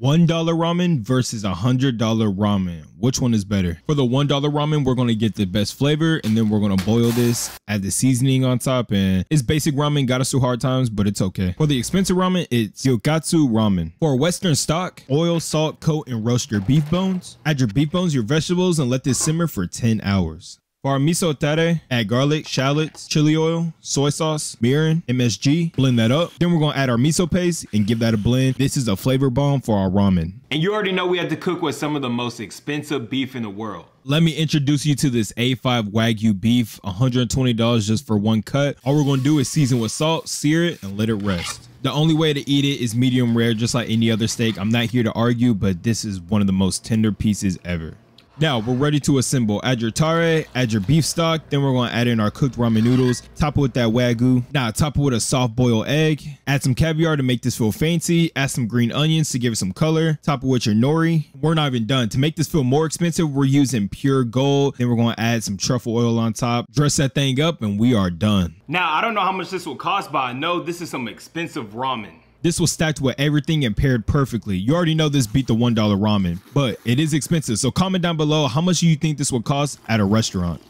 $1 ramen versus $100 ramen. Which one is better? For the $1 ramen, we're going to get the best flavor and then we're going to boil this, add the seasoning on top and it's basic ramen, got us through hard times, but it's okay. For the expensive ramen, it's gyukotsu ramen. For Western stock, oil, salt, coat, and roast your beef bones. Add your beef bones, your vegetables, and let this simmer for 10 hours. For our miso tare, add garlic, shallots, chili oil, soy sauce, mirin, MSG, blend that up. Then we're gonna add our miso paste and give that a blend. This is a flavor bomb for our ramen. And you already know we had to cook with some of the most expensive beef in the world. Let me introduce you to this A5 Wagyu beef, $120 just for one cut. All we're gonna do is season with salt, sear it, and let it rest. The only way to eat it is medium rare, just like any other steak. I'm not here to argue, but this is one of the most tender pieces ever. Now we're ready to assemble. Add your tare, add your beef stock, then we're gonna add in our cooked ramen noodles, top it with that wagyu. Now top it with a soft boiled egg, add some caviar to make this feel fancy, add some green onions to give it some color, top it with your nori. We're not even done. To make this feel more expensive, we're using pure gold. Then we're gonna add some truffle oil on top, dress that thing up, and we are done. Now, I don't know how much this will cost, but I know this is some expensive ramen. This was stacked with everything and paired perfectly. You already know this beat the $1 ramen, but it is expensive. So comment down below how much do you think this would cost at a restaurant?